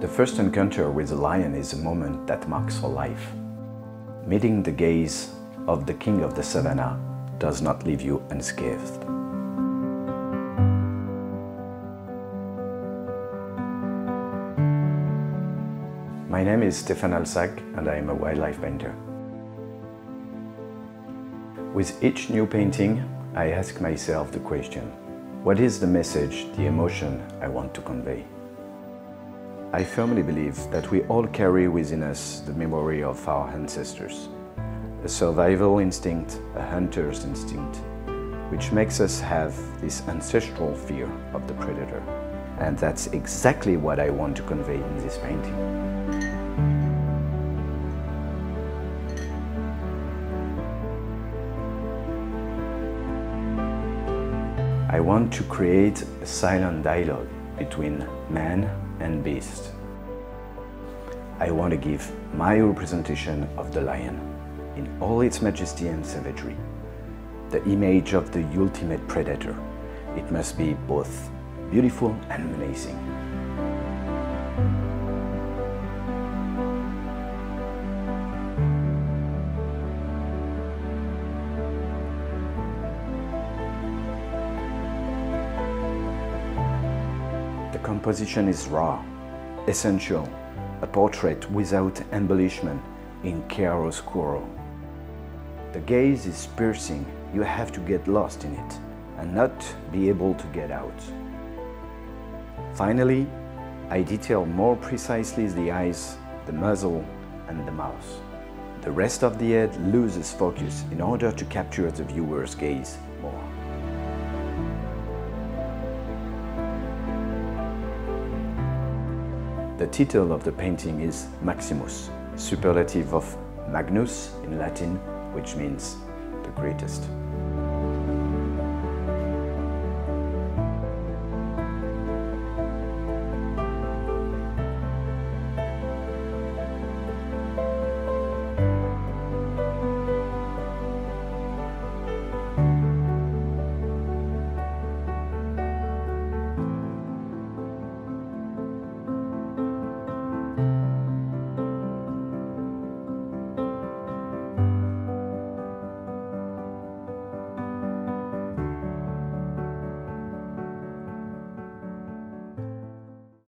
The first encounter with the lion is a moment that marks for life. Meeting the gaze of the king of the savannah does not leave you unscathed. My name is Stephan Alsac and I am a wildlife painter. With each new painting, I ask myself the question, what is the message, the emotion I want to convey? I firmly believe that we all carry within us the memory of our ancestors, a survival instinct, a hunter's instinct, which makes us have this ancestral fear of the predator. And that's exactly what I want to convey in this painting. I want to create a silent dialogue between man and beast. I want to give my representation of the lion in all its majesty and savagery, the image of the ultimate predator. It must be both beautiful and menacing. Composition is raw, essential, a portrait without embellishment in chiaroscuro. The gaze is piercing, you have to get lost in it and not be able to get out. Finally, I detail more precisely the eyes, the muzzle and the mouth. The rest of the head loses focus in order to capture the viewer's gaze more. The title of the painting is Maximus, superlative of Magnus in Latin, which means the greatest.